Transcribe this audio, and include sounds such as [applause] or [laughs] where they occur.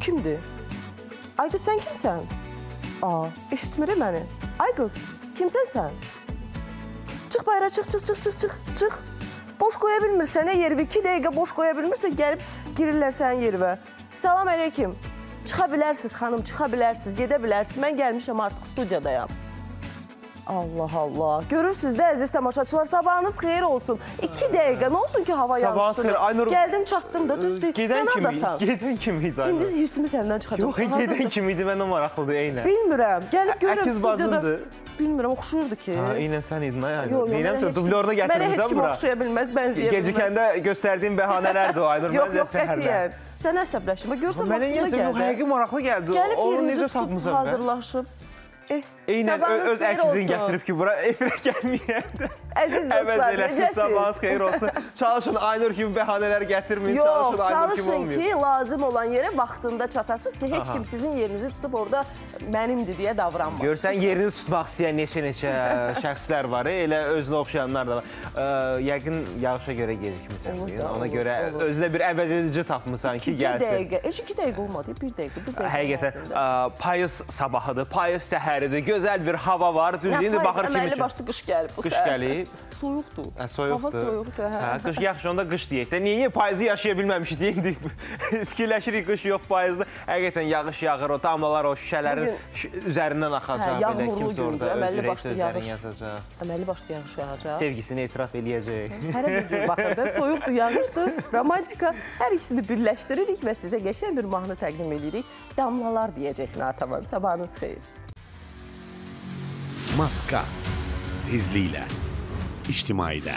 kimdir? Ay qız sən kimsən? Aa, eşitmir məni. Ay qız, kimsən sən? Çıx bayıra, çıx, çıx, çıx, çıx, çıx, çıx. Boş qoya bilmirsən, yervi 2 dəqiqə boş qoya bilmirsən, gəlib girirlər sənin yervə. Salam əleykum. Çıxa bilərsiniz xanım, çıxa bilərsiniz, gedə bilərsiniz. Mən gəlmişəm artıq studiyadayam. Allah Allah. Görürsüz də əziz tamaşaçılar, sabahınız xeyir olsun. 2 dəqiqə, nə olsun ki hava yağışlıdır. Sabahınız xeyir, Aynur- Gəldim, çatdım da, düzdür. Gedən Sən kimi, hardasan? gedən kimi idi. İndi Aynur. hirsimi səndən çıxacaq. Yox, gedən kimi idi, mən o maraqlıdır, eynən. Bilmirəm. Gəlib görürəm Əkiz bacındır. Bilmirəm, oxşuyurdu ki. Ha, eynən sən idin, ay Aynur. Yox, yox, Neynəm mənə sən heç dublyorda kim- Mənə heç kim bura. oxşaya bilməz, bənzəyə bilməz. Gecikəndə göstərdiyin bəhanələrdir o Aynur. Yox, yox, qətiyyən. Sən əsəbləşmə. Görsən Mənə niyə vaxtında yox, həqiqi maraqlı gəldi. Gəlib yerimizi tutub hazırlaşıb. Eh, Eynən sabahınız ö- öz xeyir əkizini olsun. gətirib ki, bura [laughs] efirə gəlməyəndə. Əziz Əvəz dostlar, eləsin, sabahınız necəsiz? xeyir olsun. Çalışın Aynur kimi bəhanələr gətirməyin, Yox, çalışın Aynur kimi çalışın olmayın. ki, lazım olan yerə vaxtında çatasınız ki, heç Aha. kim sizin yerinizi tutub orada mənimdir deyə davranmasın. Görsən yerini tutmaq istəyən neçə-neçə [laughs] şəxslər var, elə özünə oxşayanlar da var. Ə, Yəqin yağışa görə gecikmisən. Ona görə özünə bir əvəz edici tapmısan ki, 2 gəlsin. dəqiqə, heç 2 dəqiqə olmadı, 1 dəqiqə, 1 dəqiqə. Həqiqətən ə, payız sabahıdır, payız səhəridir, gözəl bir hava var. Düzdür, indi baxır kimi üçün. başlı qış gəlib bu Qış səhər. Gəlib. Soyuqdur. Hə, soyuqdur. Hava soyuqdur, hə. Hə, qış yaxşı, onda qış deyək də. Niyə payızı yaşaya bilməmişik deyə indi [laughs] fikirləşirik qış yox, payızdır. Həqiqətən yağış yağır, o damlalar o şüşələrin Bugün- üzərindən axacaq Hə, belə yağmurlu kimsə orada öz başlı sözlərini yağış. yazacaq. Əməlli başlı yağış yağacaq. Sevgisini etiraf eləyəcək. Hərə bir cür baxır da, soyuqdur, yağışdır, romantika. Hər ikisini birləşdiririk və sizə qəşəng bir mahnı təqdim edirik. Damlalar deyəcək Natavan. Sabahınız xeyir. Maska tezliklə İçtimai'de.